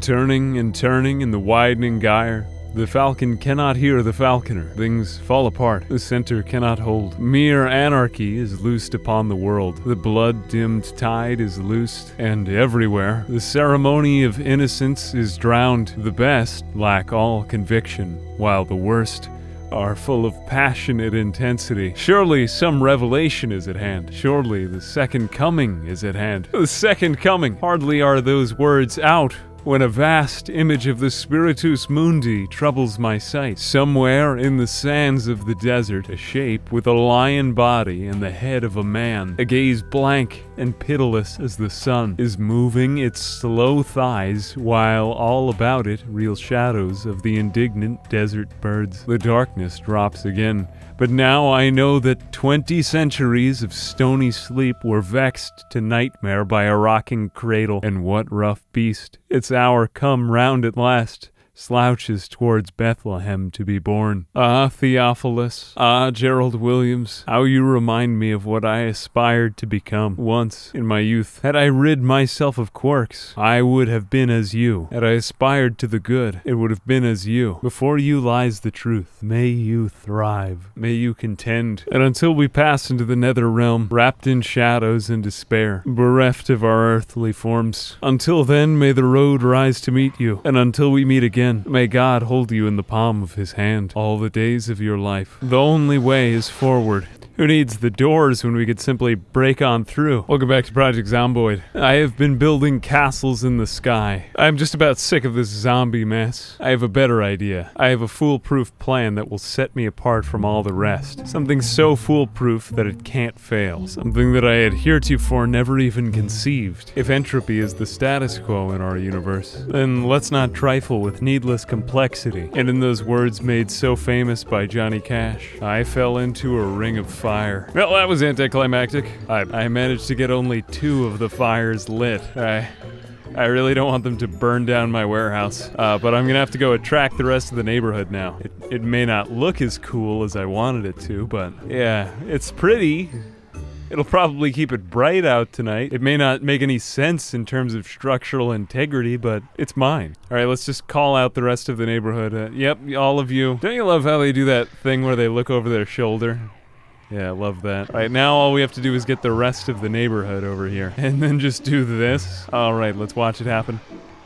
Turning and turning in the widening gyre, the falcon cannot hear the falconer. Things fall apart. The center cannot hold. Mere anarchy is loosed upon the world. The blood dimmed tide is loosed, and everywhere the ceremony of innocence is drowned. The best lack all conviction, while the worst are full of passionate intensity. Surely some revelation is at hand. Surely the second coming is at hand. The second coming. Hardly are those words out when a vast image of the Spiritus Mundi troubles my sight. Somewhere in the sands of the desert, a shape with a lion body and the head of a man, a gaze blank and pitiless as the sun, is moving its slow thighs while all about it reel shadows of the indignant desert birds. The darkness drops again. But now I know that twenty centuries of stony sleep were vexed to nightmare by a rocking cradle, and what rough beast, its hour come round at last, slouches towards Bethlehem to be born. Ah, Theophilus, ah, Gerald Williams, how you remind me of what I aspired to become. Once, in my youth, had I rid myself of quirks, I would have been as you. Had I aspired to the good, it would have been as you. Before you lies the truth. May you thrive. May you contend. And until we pass into the nether realm, wrapped in shadows and despair, bereft of our earthly forms, until then may the road rise to meet you, and until we meet again, may God hold you in the palm of his hand all the days of your life. The only way is forward. Who needs the doors when we could simply break on through? Welcome back to Project Zomboid. I have been building castles in the sky. I'm just about sick of this zombie mess. I have a better idea. I have a foolproof plan that will set me apart from all the rest. Something so foolproof that it can't fail. Something that I had heretofore never even conceived. If entropy is the status quo in our universe, then let's not trifle with needless complexity. And in those words made so famous by Johnny Cash, I fell into a ring of fire. Well, that was anticlimactic. I, I managed to get only two of the fires lit. I. I really don't want them to burn down my warehouse, uh, but I'm gonna have to go attract the rest of the neighborhood now. It, it may not look as cool as I wanted it to, but yeah, it's pretty. It'll probably keep it bright out tonight. It may not make any sense in terms of structural integrity, but it's mine. All right, let's just call out the rest of the neighborhood. Uh, yep, all of you. Don't you love how they do that thing where they look over their shoulder? Yeah, I love that. All right, now all we have to do is get the rest of the neighborhood over here. And then just do this. All right, let's watch it happen.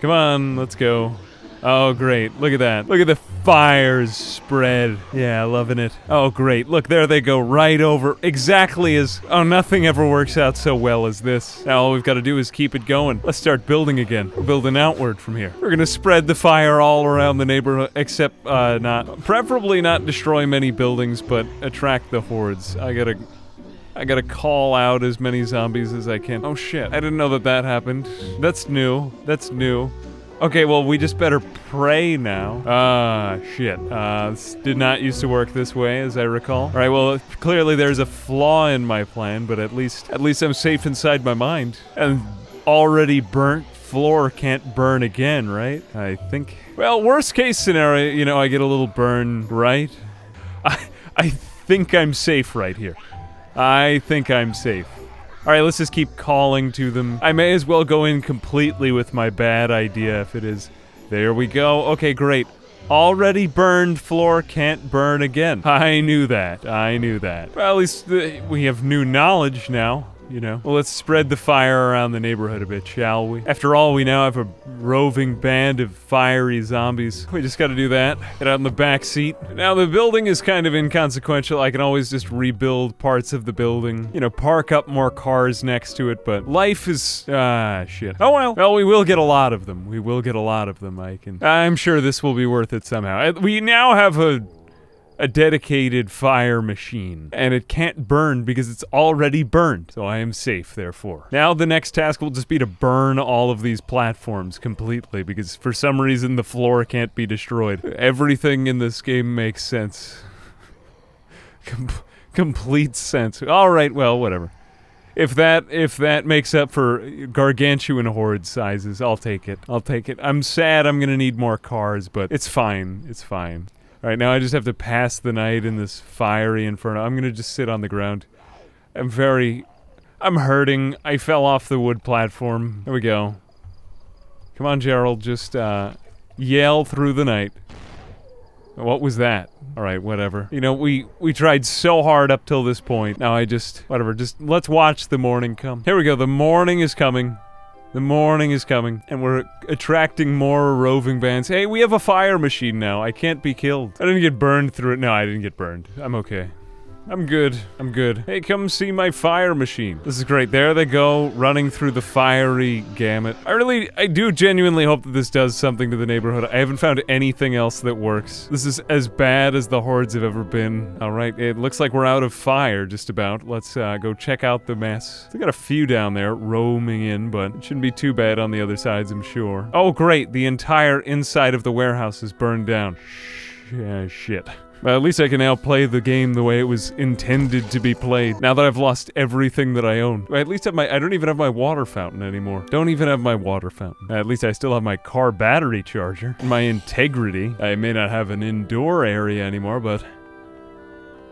Come on, let's go. Oh, great. Look at that. Look at the fires spread. Yeah, loving it. Oh, great. Look, there they go right over. Exactly as. Oh, nothing ever works out so well as this. Now all we've got to do is keep it going. Let's start building again. We're building outward from here. We're going to spread the fire all around the neighborhood, except uh, not. Preferably not destroy many buildings, but attract the hordes. I gotta. I gotta call out as many zombies as I can. Oh shit, I didn't know that that happened. That's new. That's new. Okay, well, we just better pray now. Ah, shit. Uh, this did not used to work this way, as I recall. All right, well, clearly there's a flaw in my plan, but at least, at least I'm safe inside my mind. And already burnt floor can't burn again, right? I think. Well, worst case scenario, you know, I get a little burn, right? I, I think I'm safe right here. I think I'm safe. All right, let's just keep calling to them. I may as well go in completely with my bad idea if it is. There we go. Okay, great. Already burned floor can't burn again. I knew that. I knew that. Well, at least uh, we have new knowledge now. You know, well, let's spread the fire around the neighborhood a bit, shall we? After all, we now have a roving band of fiery zombies. We just gotta do that. Get out in the back seat. Now, the building is kind of inconsequential. I can always just rebuild parts of the building. You know, park up more cars next to it, but life is. Ah, shit. Oh well. Well, we will get a lot of them. We will get a lot of them, I can. I'm sure this will be worth it somehow. Uh, We now have a a dedicated fire machine, and it can't burn because it's already burned, so I am safe, therefore. Now the next task will just be to burn all of these platforms completely, because for some reason the floor can't be destroyed. Everything in this game makes sense. Com complete sense. Alright, well, whatever. If that if that makes up for gargantuan horde sizes, I'll take it. I'll take it. I'm sad I'm gonna need more cars, but it's fine. It's fine. Alright, now I just have to pass the night in this fiery inferno. I'm gonna just sit on the ground. I'm very... I'm hurting. I fell off the wood platform. There we go. Come on, Gerald, just uh, yell through the night. What was that? All right, whatever. You know, we we tried so hard up till this point. Now I just whatever. Just let's watch the morning come. Here we go. The morning is coming. The morning is coming, and we're attracting more roving bands. Hey, we have a fire machine now. I can't be killed. I didn't get burned through it. No, I didn't get burned. I'm okay. I'm good. I'm good. Hey, come see my fire machine. This is great. There they go, running through the fiery gamut. I really, I do genuinely hope that this does something to the neighborhood. I haven't found anything else that works. This is as bad as the hordes have ever been. All right, it looks like we're out of fire just about. Let's uh, go check out the mess. They got a few down there roaming in, but it shouldn't be too bad on the other sides, I'm sure. Oh, great. The entire inside of the warehouse is burned down. Sh uh, shit. But at least I can now play the game the way it was intended to be played. Now that I've lost everything that I own. I at least have my- I don't even have my water fountain anymore. Don't even have my water fountain. At least I still have my car battery charger. My integrity. I may not have an indoor area anymore, but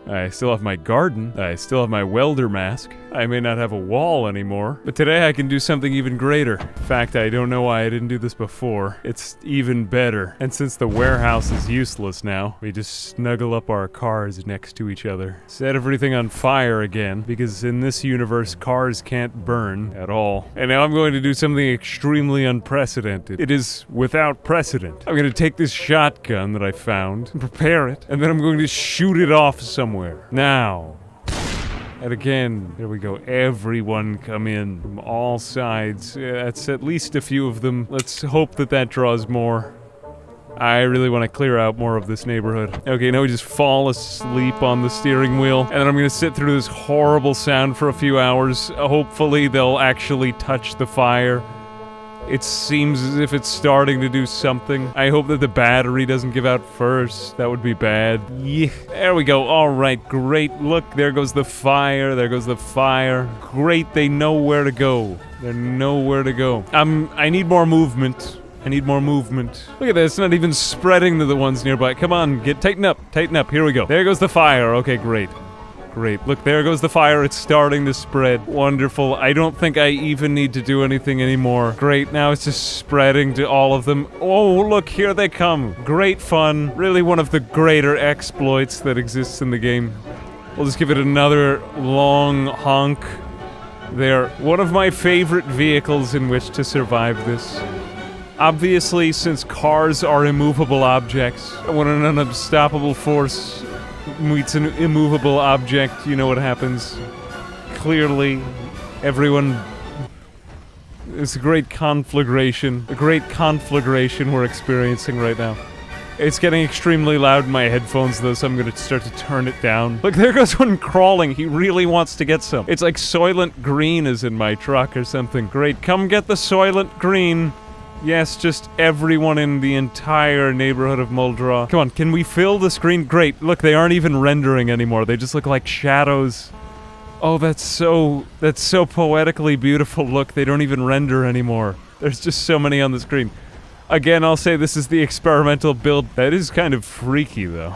I still have my garden. I still have my welder mask. I may not have a wall anymore. But today I can do something even greater. In fact, I don't know why I didn't do this before. It's even better. And since the warehouse is useless now, we just snuggle up our cars next to each other. Set everything on fire again, because in this universe, cars can't burn at all. And now I'm going to do something extremely unprecedented. It is without precedent. I'm going to take this shotgun that I found, and prepare it, and then I'm going to shoot it off somewhere. Now. And again, there we go. Everyone come in from all sides. Yeah, that's at least a few of them. Let's hope that that draws more. I really want to clear out more of this neighborhood. Okay, now we just fall asleep on the steering wheel, and then I'm gonna sit through this horrible sound for a few hours. Uh, hopefully they'll actually touch the fire. It seems as if it's starting to do something. I hope that the battery doesn't give out first. That would be bad. Yeah. There we go. All right, great. Look, there goes the fire. There goes the fire. Great. They know where to go. They know where to go. Um, I need more movement. I need more movement. Look at this, it's not even spreading to the ones nearby. Come on, get tighten up, tighten up. Here we go. There goes the fire. Okay, great. Great. Look, there goes the fire. It's starting to spread. Wonderful. I don't think I even need to do anything anymore. Great. Now it's just spreading to all of them. Oh, look, here they come. Great fun. Really one of the greater exploits that exists in the game. We'll just give it another long honk. They're one of my favorite vehicles in which to survive this. Obviously, since cars are immovable objects, when an unstoppable force meets an immovable object, you know what happens. Clearly, everyone. It's a great conflagration. A great conflagration we're experiencing right now. It's getting extremely loud in my headphones, though, so I'm gonna start to turn it down. Look, there goes one crawling. He really wants to get some. It's like Soylent Green is in my truck or something. Great, come get the Soylent Green. Yes, just everyone in the entire neighborhood of Muldraugh. Come on, can we fill the screen? Great. Look, they aren't even rendering anymore. They just look like shadows. Oh, that's so that's so poetically beautiful. Look, they don't even render anymore. There's just so many on the screen. Again, I'll say this is the experimental build. That is kind of freaky though.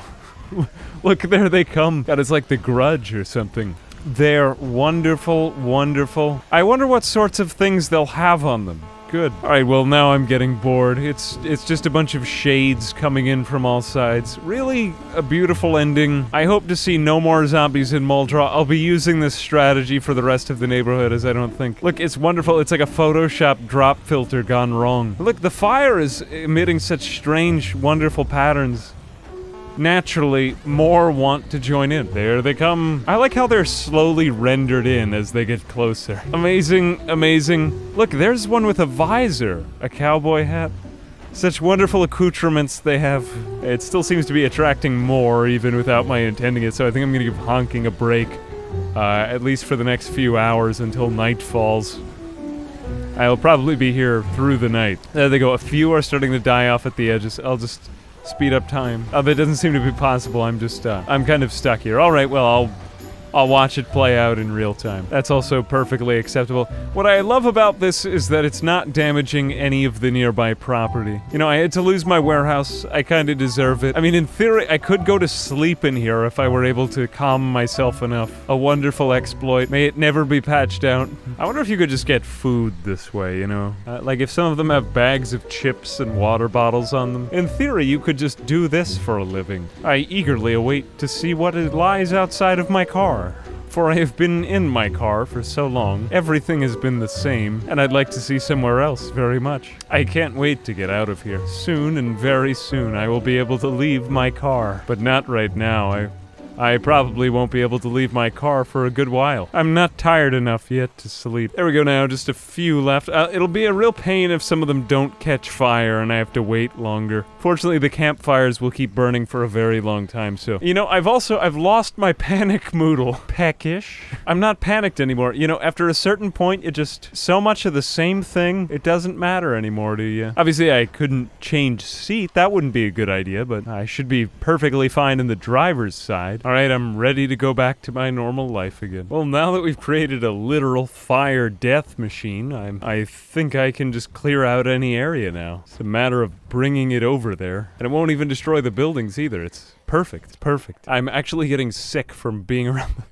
Look, there they come. God, it's like the grudge or something. They're wonderful, wonderful. I wonder what sorts of things they'll have on them. Good. All right, well now I'm getting bored. It's it's just a bunch of shades coming in from all sides. Really a beautiful ending. I hope to see no more zombies in Muldraugh. I'll be using this strategy for the rest of the neighborhood as I don't think. Look, it's wonderful. It's like a Photoshop drop filter gone wrong. Look, the fire is emitting such strange, wonderful patterns naturally more want to join in. There they come. I like how they're slowly rendered in as they get closer. Amazing, amazing. Look, there's one with a visor, a cowboy hat. Such wonderful accoutrements they have. It still seems to be attracting more even without my intending it, so I think I'm gonna give honking a break. Uh, at least for the next few hours until night falls. I'll probably be here through the night. There they go. A few are starting to die off at the edges. I'll just speed up time. Uh, that doesn't seem to be possible. I'm just, uh, I'm kind of stuck here. All right, well, I'll I'll watch it play out in real time. That's also perfectly acceptable. What I love about this is that it's not damaging any of the nearby property. You know, I had to lose my warehouse. I kind of deserve it. I mean, in theory, I could go to sleep in here if I were able to calm myself enough. A wonderful exploit. May it never be patched out. I wonder if you could just get food this way, you know? Uh, like, if some of them have bags of chips and water bottles on them. In theory, you could just do this for a living. I eagerly await to see what lies outside of my car. For I have been in my car for so long, everything has been the same, and I'd like to see somewhere else very much. I can't wait to get out of here. Soon and very soon I will be able to leave my car. But not right now. I I probably won't be able to leave my car for a good while. I'm not tired enough yet to sleep. There we go now, just a few left. Uh, it'll be a real pain if some of them don't catch fire and I have to wait longer. Fortunately, the campfires will keep burning for a very long time, so... You know, I've also, I've lost my panic moodle. Peckish? I'm not panicked anymore. You know, after a certain point, it just... So much of the same thing, it doesn't matter anymore to you. Obviously, I couldn't change seat. That wouldn't be a good idea, but I should be perfectly fine in the driver's side. Alright, I'm ready to go back to my normal life again. Well, now that we've created a literal fire death machine, I'm, I think I can just clear out any area now. It's a matter of bringing it over there. And it won't even destroy the buildings either. It's perfect. It's perfect. I'm actually getting sick from being around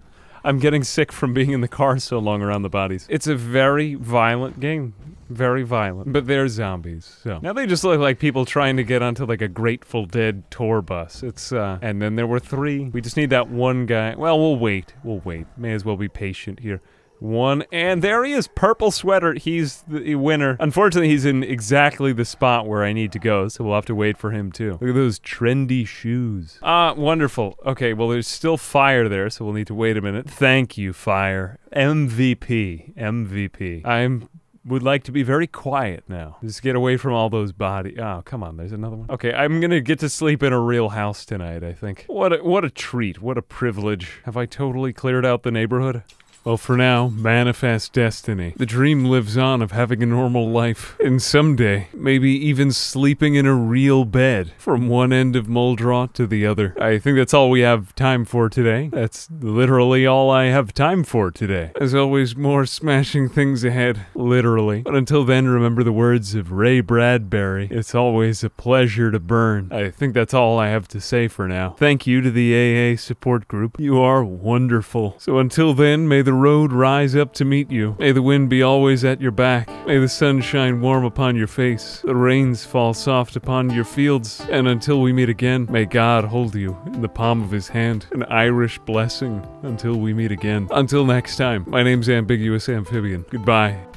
I'm getting sick from being in the car so long around the bodies. It's a very violent game. Very violent. But they're zombies, so. Now they just look like people trying to get onto like a Grateful Dead tour bus. It's, uh, and then there were three. We just need that one guy. Well, we'll wait. We'll wait. May as well be patient here. One, and there he is, purple sweater. He's the winner. Unfortunately, he's in exactly the spot where I need to go, so we'll have to wait for him too. Look at those trendy shoes. Ah, wonderful. Okay, well, there's still fire there, so we'll need to wait a minute. Thank you, fire. MVP. MVP. I'm would like to be very quiet now. Just get away from all those bodies. Oh, come on, there's another one. Okay, I'm gonna get to sleep in a real house tonight, I think. What a, what a treat, what a privilege. Have I totally cleared out the neighborhood? Well, for now, manifest destiny. The dream lives on of having a normal life, and someday, maybe even sleeping in a real bed from one end of Muldraugh to the other. I think that's all we have time for today. That's literally all I have time for today. As always, more smashing things ahead, literally. But until then, remember the words of Ray Bradbury it's always a pleasure to burn. I think that's all I have to say for now. Thank you to the AA support group. You are wonderful. So until then, may the the road rise up to meet you. May the wind be always at your back. May the sun shine warm upon your face. The rains fall soft upon your fields. And until we meet again, may God hold you in the palm of his hand. An Irish blessing until we meet again. Until next time, my name's Ambiguous Amphibian. Goodbye.